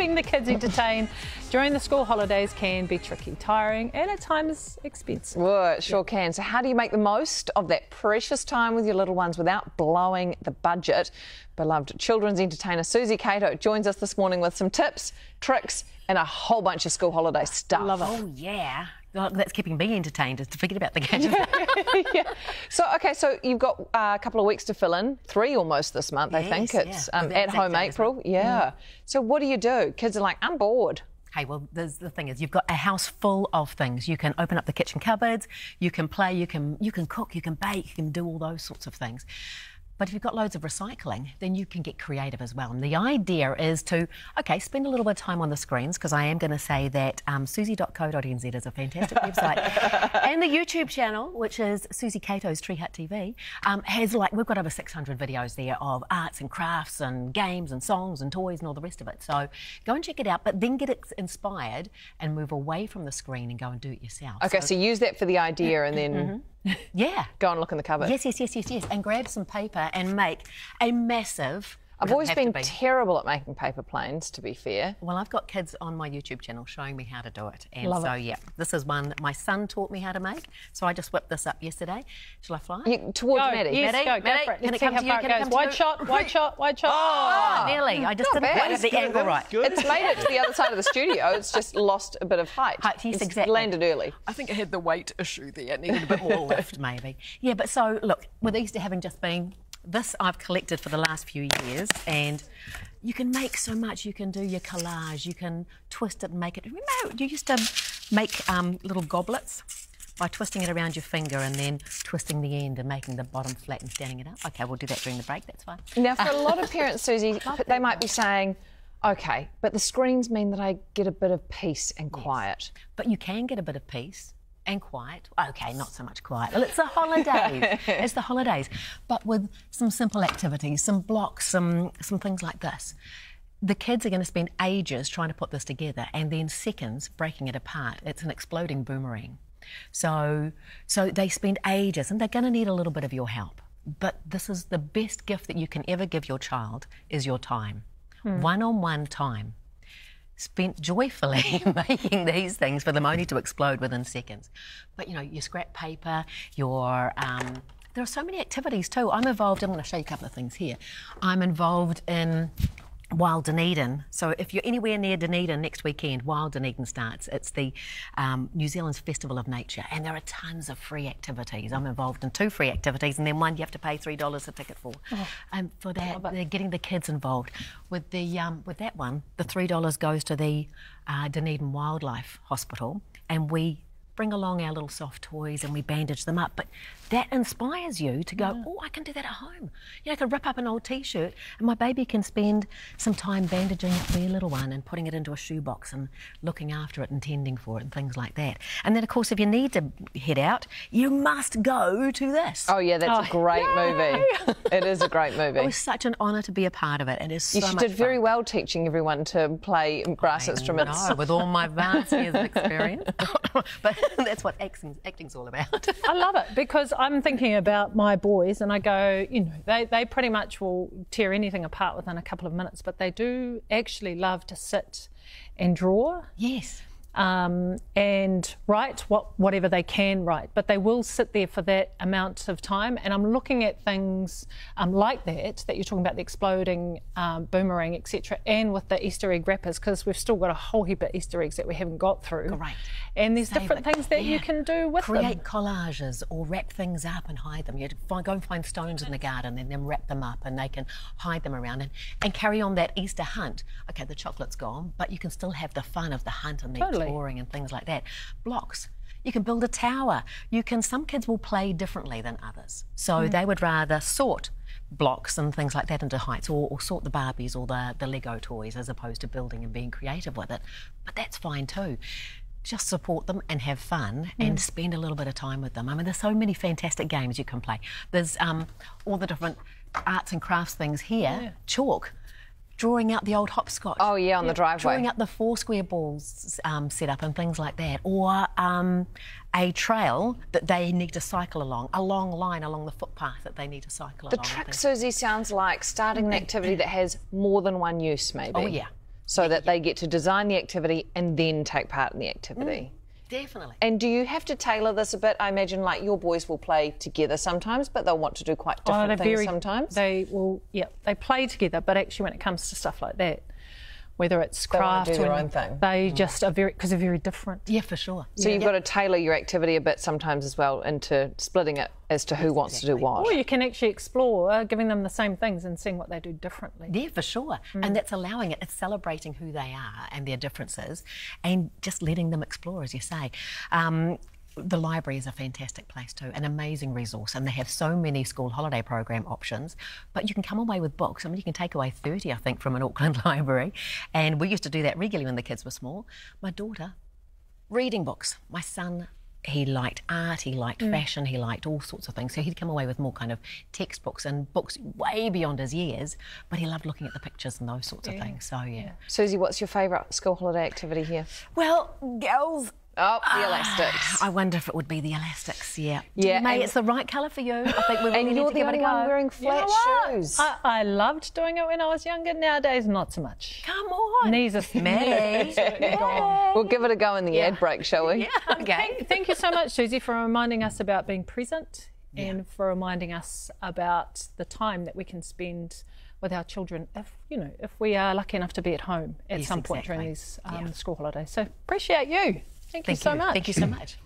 keeping the kids entertained during the school holidays can be tricky, tiring, and at times expensive. Well, it sure can. So, how do you make the most of that precious time with your little ones without blowing the budget? Beloved children's entertainer Suzy Cato joins us this morning with some tips, tricks, and a whole bunch of school holiday stuff. Love it. Oh, yeah. Well, that's keeping me entertained, is to forget about the gadgets. yeah. So, okay, so you've got uh, a couple of weeks to fill in, three almost this month, I think. It's yeah. um, at home as April. Yeah. So, what do you do? Kids are like, I'm bored. Hey, well, there's, the thing is, you've got a house full of things. You can open up the kitchen cupboards, you can play, you can you can cook, you can bake, you can do all those sorts of things. But if you've got loads of recycling, then you can get creative as well. And the idea is to, okay, spend a little bit of time on the screens, because I am going to say that um, susie.co.nz is a fantastic website. and the YouTube channel, which is Suzy Cato's Tree Hut TV, um, has like, we've got over 600 videos there of arts and crafts and games and songs and toys and all the rest of it. So go and check it out, but then get it inspired and move away from the screen and go and do it yourself. Okay, so, use that for the idea and then Yeah. go and look in the cupboard. Yes, yes, yes, yes, yes. And grab some paper and make a massive. I've doesn't always been be- terrible at making paper planes, to be fair. Well, I've got kids on my YouTube channel showing me how to do it. And Love so, it. yeah, this is one my son taught me how to make. So I just whipped this up yesterday. Shall I fly? You, towards Go, Maddie. yes, Maddie, go, go Maddie, for it. can Let's it come to you? Can it it come Wide you? shot, wide shot, wide shot. Oh, nearly. I just not didn't bad. get the angle right. It's made it to the other side of the studio. It's just lost a bit of height. Height, yes, It's exactly. landed early. I think it had the weight issue there. It needed a bit more lift, maybe. Yeah, but so look, with Easter having just been this, I've collected for the last few years, and you can make so much. You can do your collage. You can twist it and make it. Remember, you used to make um, little goblets. By twisting it around your finger and then twisting the end and making the bottom flat and standing it up. Okay, we'll do that during the break. That's fine. Now, for a lot of parents, Suzy, they might be saying, okay, but the screens mean that I get a bit of peace and quiet. But you can get a bit of peace and quiet. Okay, not so much quiet. Well, it's the holidays. it's the holidays. But with some simple activities, some blocks, some some things like this. The kids are going to spend ages trying to put this together and then seconds breaking it apart. It's an exploding boomerang. So so they spend ages and they're going to need a little bit of your help. But this is the best gift that you can ever give your child is your time. Hmm. One-on-one time spent joyfully making these things for them only to explode within seconds. But you know, your scrap paper, your um, there are so many activities too. I'm involved. I'm going to show you a couple of things here. I'm involved in Wild Dunedin. So if you're anywhere near Dunedin next weekend, Wild Dunedin starts. It's the um, New Zealand's Festival of Nature, and there are tons of free activities. I'm involved in two free activities, and then one you have to pay three dollars a ticket for. and for that, they're getting the kids involved. With the um, with that one, the three dollars goes to the uh, Dunedin Wildlife Hospital, and we bring along our little soft toys and we bandage them up. But that inspires you to go, oh, I can do that at home. You know, I can rip up an old T-shirt and my baby can spend some time bandaging up their little one and putting it into a shoebox and looking after it and tending for it and things like that. And then, of course, if you need to head out, you must go to this. Oh, yeah, that's a oh, great movie. It is a great movie. It was such an honour to be a part of it. It is so You much did very fun. well teaching everyone to play brass instruments. No, with all my vast years of experience. but that's what acting, acting's all about. I love it because I'm thinking about my boys and I go, you know, they, they pretty much will tear anything apart within a couple of minutes, but they do actually love to sit and draw yes. Um, and write what, whatever they can write, but they will sit there for that amount of time. And I'm looking at things um, like that, that you're talking about the exploding um, boomerang, etc., and with the Easter egg wrappers, because we've still got a whole heap of Easter eggs that we haven't got through. Great. And there's Save different it. things that you can do with them. Create them. collages or wrap things up and hide them. You find, go and find stones in the garden and then wrap them up and they can hide them around and, and carry on that Easter hunt. Okay, the chocolate's gone, but you can still have the fun of the hunt and the Totally. Exploring and things like that. Blocks. You can build a tower. You can. Some kids will play differently than others, so Hmm. they would rather sort blocks and things like that into heights, or, or sort the Barbies or the the Lego toys as opposed to building and being creative with it. But that's fine too. Just support them and have fun Hmm. and spend a little bit of time with them. I mean, there's so many fantastic games you can play. There's um, all the different arts and crafts things here. Chalk. Drawing out the old hopscotch. Oh, yeah, on the driveway. Drawing out the four square balls um, set up and things like that. Or um, a trail that they need to cycle along, a long line along the footpath that they need to cycle along. The along. trick, Suzy, sounds like starting an activity that has more than one use, maybe. Oh, yeah. so that they get to design the activity and then take part in the activity. Definitely. And do you have to tailor this a bit? I imagine like your boys will play together sometimes, but they'll want to do quite Oh, different they're things very- sometimes. They will, yeah, they play together, but actually, when it comes to stuff like that, whether it's wanna craft do their or own thing. they just are very because they're very different. Yeah, for sure. so you've got to tailor your activity a bit sometimes as well into splitting it as to who wants to do what. Or you can actually explore giving them the same things and seeing what they do differently. Yeah, for sure. And that's allowing it. It's celebrating who they are and their differences and just letting them explore, as you say. Um, the library is a fantastic place too, an amazing resource, and they have so many school holiday program options. But you can come away with books. I mean, you can take away 30, I think, from an Auckland library. And we used to do that regularly when the kids were small. My daughter, reading books. My son, he liked art, he liked mm. fashion, he liked all sorts of things. So he'd come away with more kind of textbooks and books way beyond his years, but he loved looking at the pictures and those sorts of things. So, yeah. Suzy, what's your favourite school holiday activity here? Well, girls. Oh, the elastics. I wonder if it would be the elastics, yeah. Yeah, May, it's the right colour for you. I think we really And need you're to the give only it a go. one wearing You know flat what? shoes. I, I loved doing it when I was younger. Nowadays, not so much. Come on. Knees are Maddie. We'll give it a go in the ad break, shall we? Yeah, okay. Thank, thank you so much, Suzy, for reminding us about being present and for reminding us about the time that we can spend with our children if you know if we are lucky enough to be at home at Yes, some point during these um, Yeah. school holidays. So appreciate you. Thank you Thank so much. Thank you so much.